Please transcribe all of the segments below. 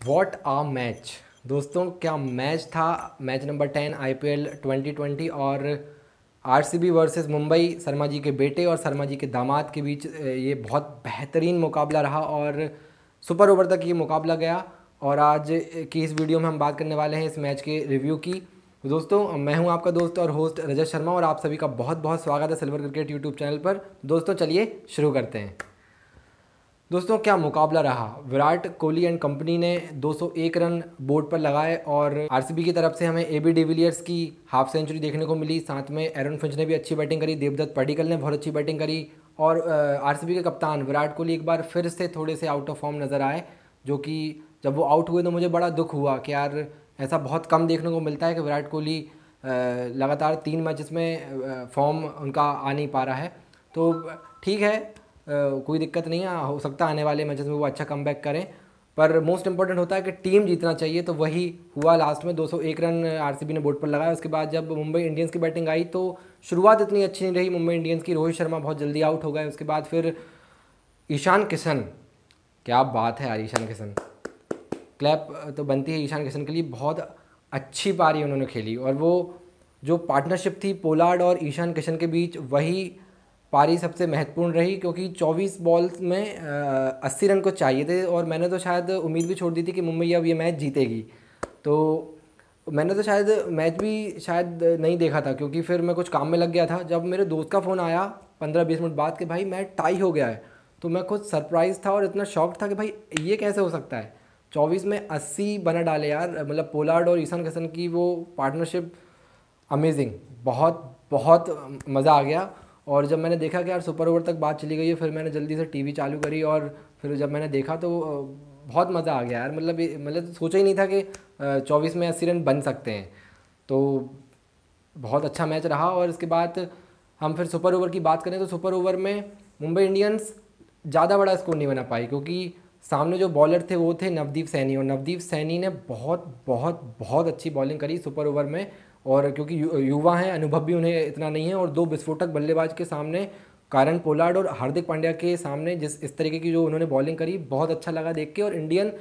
What uh match दोस्तों, क्या match था? Match number ten I P L twenty twenty और R C B versus Mumbai Sharma ji के बेटे और शर्मा जी के दामाद के बीच ये बहुत बेहतरीन मुकाबला रहा और सुपर ओवर तक ये मुकाबला गया और आज की इस वीडियो में हम बात करने वाले हैं इस मैच के रिव्यू की। दोस्तों, मैं हूँ आपका दोस्त और होस्ट रजत शर्मा और आप सभी का बहुत बहुत स्वागत है सिल्वर क्रिकेट यूट्यूब चैनल पर। दोस्तों, चलिए शुरू करते हैं। दोस्तों, क्या मुकाबला रहा? विराट कोहली एंड कंपनी ने 201 रन बोर्ड पर लगाए और आरसीबी की तरफ़ से हमें ए बी डिविलियर्स की हाफ़ सेंचुरी देखने को मिली। साथ में एरन फिंच ने भी अच्छी बैटिंग करी देवदत्त पडिकल ने बहुत अच्छी बैटिंग करी और आरसीबी के कप्तान विराट कोहली एक बार फिर से थोड़े से आउट ऑफ़ फॉर्म नज़र आए, जो कि जब वो आउट हुए तो मुझे बड़ा दुख हुआ कि यार ऐसा बहुत कम देखने को मिलता है कि विराट कोहली लगातार तीन मैचेस में फॉर्म उनका आ नहीं पा रहा है। तो ठीक है कोई दिक्कत नहीं है, हो सकता आने वाले मैचेस में वो अच्छा कम करें। पर मोस्ट इंपॉर्टेंट होता है कि टीम जीतना चाहिए तो वही हुआ लास्ट में 201 रन आरसीबी ने बोर्ड पर लगाया। उसके बाद जब मुंबई इंडियंस की बैटिंग आई तो शुरुआत इतनी अच्छी नहीं रही। मुंबई इंडियंस की रोहित शर्मा बहुत जल्दी आउट हो गए। उसके बाद फिर ईशान किशन। क्या बात है यार, ईशान किशन। क्लैप तो बनती है ईशान किशन के लिए। बहुत अच्छी पारी उन्होंने खेली। और वो जो पार्टनरशिप थी, पोलार्ड और ईशान किशन के बीच, वही पारी सबसे महत्वपूर्ण रही क्योंकि 24 बॉल्स में अस्सी रन को चाहिए थे और मैंने तो शायद उम्मीद भी छोड़ दी थी कि मुंबई अब ये मैच जीतेगी। तो मैंने तो शायद मैच भी शायद नहीं देखा था क्योंकि फिर मैं कुछ काम में लग गया था। जब मेरे दोस्त का फ़ोन आया पंद्रह बीस मिनट बाद कि भाई मैच टाई हो गया है तो मैं खुद सरप्राइज़ था और इतना शॉक था कि भाई ये कैसे हो सकता है? चौबीस में अस्सी बना डाले यार मतलब पोलार्ड और ईशान किशन की वो पार्टनरशिप अमेजिंग बहुत बहुत मज़ा आ गया। और जब मैंने देखा कि यार सुपर ओवर तक बात चली गई है, फिर मैंने जल्दी से टीवी चालू करी और फिर जब मैंने देखा तो बहुत मज़ा आ गया यार। मतलब मतलब सोचा ही नहीं था कि चौबीस में अस्सी रन बन सकते हैं। तो बहुत अच्छा मैच रहा और इसके बाद हम फिर सुपर ओवर की बात करें तो सुपर ओवर में मुंबई इंडियंस ज़्यादा बड़ा स्कोर नहीं बना पाई, क्योंकि सामने जो बॉलर थे वो थे नवदीप सैनी। और नवदीप सैनी ने बहुत बहुत बहुत अच्छी बॉलिंग करी सुपर ओवर में। और क्योंकि यु, युवा हैं अनुभव भी उन्हें इतना नहीं है और दो विस्फोटक बल्लेबाज के सामने कारण पोलार्ड और हार्दिक पांड्या के सामने जिस इस तरीके की जो उन्होंने बॉलिंग करी बहुत अच्छा लगा देख के और इंडियन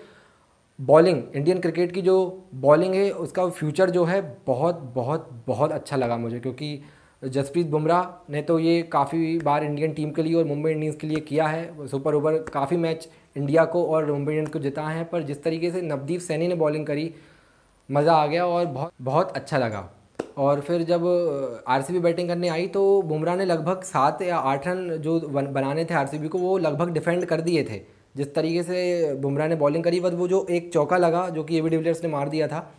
बॉलिंग इंडियन क्रिकेट की जो बॉलिंग है उसका फ्यूचर जो है बहुत बहुत बहुत अच्छा लगा मुझे क्योंकि जसप्रीत बुमराह ने तो ये काफ़ी बार इंडियन टीम के लिए और मुंबई इंडियंस के लिए किया है सुपर ओवर काफ़ी मैच इंडिया को और मुंबई इंडियंस को जिता है पर जिस तरीके से नवदीप सैनी ने बॉलिंग करी मज़ा आ गया और बहुत बहुत अच्छा लगा। और फिर जब आरसीबी बैटिंग करने आई तो बुमराह ने लगभग सात या आठ रन जो बनाने थे आरसीबी को, वो लगभग डिफेंड कर दिए थे। जिस तरीके से बुमराह ने बॉलिंग करी, बस वो जो एक चौका लगा, जो कि ए डिविलियर्स ने मार दिया था,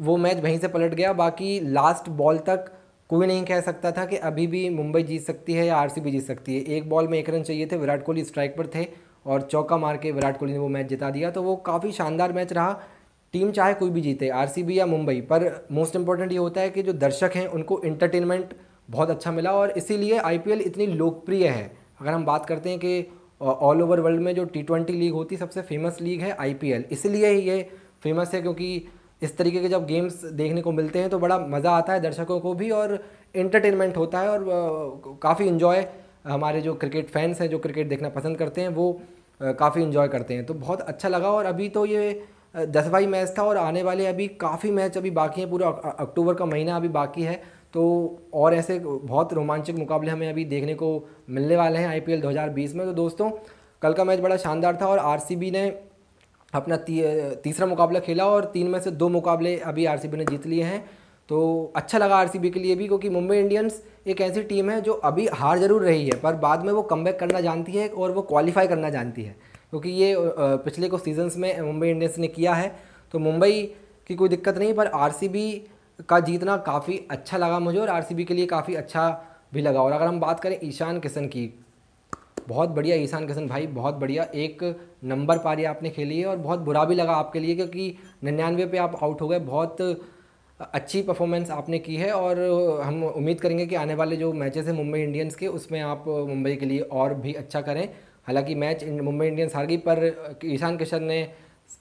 वो मैच वहीं से पलट गया। बाकी लास्ट बॉल तक कोई नहीं कह सकता था कि अभी भी मुंबई जीत सकती है या आरसीबी जीत सकती है। एक बॉल में एक रन चाहिए थे, विराट कोहली स्ट्राइक पर थे और चौका मार के विराट कोहली ने वो मैच जिता दिया। तो वो काफ़ी शानदार मैच रहा। टीम चाहे कोई भी जीते, आरसीबी या मुंबई, पर मोस्ट इंपॉर्टेंट ये होता है कि जो दर्शक हैं, उनको इंटरटेनमेंट बहुत अच्छा मिला और इसीलिए आईपीएल इतनी लोकप्रिय है। अगर हम बात करते हैं कि ऑल ओवर वर्ल्ड में जो टी ट्वेंटी लीग होती है सबसे फ़ेमस लीग है आईपीएल इसलिए ही ये फ़ेमस है क्योंकि इस तरीके के जब गेम्स देखने को मिलते हैं तो बड़ा मज़ा आता है दर्शकों को भी और इंटरटेनमेंट होता है और काफ़ी इन्जॉय हमारे जो क्रिकेट फैंस हैं, जो क्रिकेट देखना पसंद करते हैं, वो काफ़ी इन्जॉय करते हैं। तो बहुत अच्छा लगा और अभी तो ये दसवाई मैच था और आने वाले अभी काफ़ी मैच अभी बाकी हैं पूरा अक्टूबर का महीना अभी बाकी है। तो और ऐसे बहुत रोमांचक मुकाबले हमें अभी देखने को मिलने वाले हैं आईपीएल 2020 में। तो दोस्तों कल का मैच बड़ा शानदार था और आरसीबी ने अपना ती, तीसरा मुकाबला खेला और तीन में से दो मुकाबले अभी आरसीबी ने जीत लिए हैं। तो अच्छा लगा आरसीबी के लिए भी क्योंकि मुंबई इंडियंस एक ऐसी टीम है जो अभी हार ज़रूर रही है पर बाद में वो कम करना जानती है और वो क्वालिफाई करना जानती है। क्योंकि ये पिछले कुछ सीजन्स में मुंबई इंडियंस ने किया है। तो मुंबई की कोई दिक्कत नहीं, पर आरसीबी का जीतना काफ़ी अच्छा लगा मुझे और आरसीबी के लिए काफ़ी अच्छा भी लगा। और अगर हम बात करें ईशान किशन की, बहुत बढ़िया ईशान किशन भाई, बहुत बढ़िया। एक नंबर पारी आपने खेली है और बहुत बुरा भी लगा आपके लिए, क्योंकि निन्यानवे पे आप आउट हो गए। बहुत अच्छी परफॉर्मेंस आपने की है और हम उम्मीद करेंगे कि आने वाले जो मैचेस हैं मुंबई इंडियंस के, उसमें आप मुंबई के लिए और भी अच्छा करें। हालाँकि मैच मुंबई इंडियंस हार गई, पर ईशान किशन ने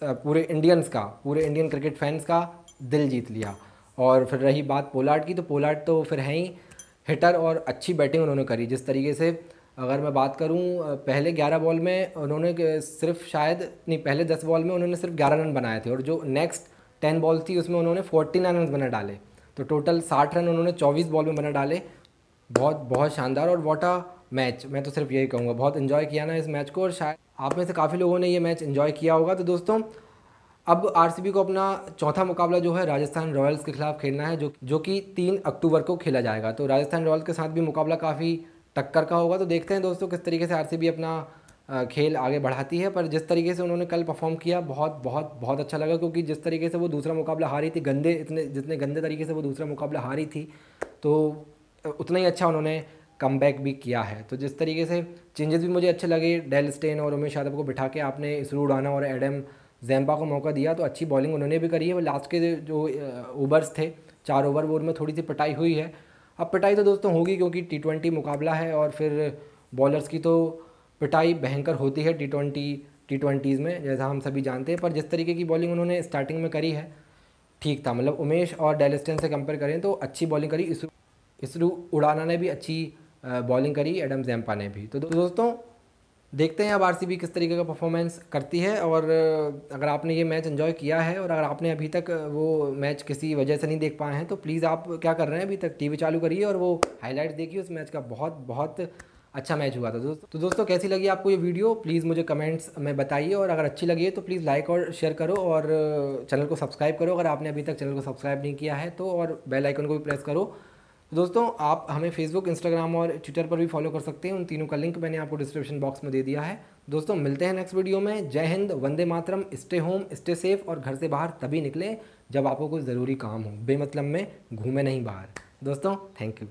पूरे इंडियंस का, पूरे इंडियन क्रिकेट फैंस का दिल जीत लिया। और फिर रही बात पोलार्ड की तो पोलार्ड तो फिर है ही। हिटर और अच्छी बैटिंग उन्होंने करी। जिस तरीके से, अगर मैं बात करूँ पहले 11 बॉल में उन्होंने सिर्फ़ शायद, नहीं, पहले 10 बॉल में उन्होंने सिर्फ़ 11 रन बनाए थे। और जो नेक्स्ट 10 बॉल थी, उसमें उन्होंने 49 रन बना डाले। तो टोटल 60 रन उन्होंने 24 बॉल में बना डाले। बहुत बहुत शानदार और वॉट अ मैच मैं तो सिर्फ़ यही कहूँगा, बहुत इन्जॉय किया ना इस मैच को और शायद आप में से काफ़ी लोगों ने ये मैच इन्जॉय किया होगा। तो दोस्तों, अब आरसीबी को अपना चौथा मुकाबला जो है राजस्थान रॉयल्स के खिलाफ खेलना है, जो जो कि तीन अक्टूबर को खेला जाएगा। तो राजस्थान रॉयल्स के साथ भी मुकाबला काफ़ी टक्कर का होगा। तो देखते हैं दोस्तों किस तरीके से आरसीबी अपना खेल आगे बढ़ाती है। पर जिस तरीके से उन्होंने कल परफॉर्म किया, बहुत बहुत बहुत अच्छा लगा, क्योंकि जिस तरीके से वो दूसरा मुकाबला हारी थी, गंदे, इतने, जितने गंदे तरीके से वो दूसरा मुकाबला हारी थी तो उतना ही अच्छा उन्होंने कम भी किया है। तो जिस तरीके से चेंजेस भी मुझे अच्छे लगे डेल स्टेन और उमेश यादव को बिठा के आपने इसरू उड़ाना और एडम जैम्पा को मौका दिया तो अच्छी बॉलिंग उन्होंने भी करी है। वो लास्ट के जो ओवर्स थे, चार ओवर वो उनमें थोड़ी सी पिटाई हुई है। अब पिटाई तो दोस्तों होगी क्योंकि टी ट्वेंटी मुकाबला है और फिर बॉलर्स की तो पिटाई भयंकर होती है टी ट्वेंटी टी ट्वेंटीज़ में, जैसा हम सभी जानते हैं। पर जिस तरीके की बॉलिंग उन्होंने स्टार्टिंग में करी है, ठीक था। मतलब उमेश और डेलिस्टन से कंपेयर करें तो अच्छी बॉलिंग करी। इसरू इसरू उड़ाना ने भी अच्छी बॉलिंग करी, एडम जैम्पा ने भी। तो दोस्तों, देखते हैं अब आरसीबी किस तरीके का परफॉर्मेंस करती है और अगर आपने ये मैच इन्जॉय किया है और अगर आपने अभी तक वो मैच किसी वजह से नहीं देख पाए हैं तो प्लीज़ आप क्या कर रहे हैं अभी तक? टीवी चालू करिए और वो हाईलाइट्स देखिए, उस मैच का बहुत बहुत अच्छा मैच हुआ था। दोस्तों तो दोस्तों, कैसी लगी आपको ये वीडियो प्लीज़ मुझे कमेंट्स में बताइए और अगर अच्छी लगी है तो प्लीज़ लाइक और शेयर करो और चैनल को सब्सक्राइब करो। अगर आपने अभी तक चैनल को सब्सक्राइब नहीं किया है तो और बेल आइकन को भी प्रेस करो। दोस्तों, आप हमें फेसबुक इंस्टाग्राम और ट्विटर पर भी फॉलो कर सकते हैं। उन तीनों का लिंक मैंने आपको डिस्क्रिप्शन बॉक्स में दे दिया है। दोस्तों, मिलते हैं नेक्स्ट वीडियो में। जय हिंद, वंदे मातरम। स्टे होम स्टे सेफ़ और घर से बाहर तभी निकले जब आपको कोई ज़रूरी काम हो। बेमतलब में घूमे नहीं बाहर। दोस्तों थैंक यू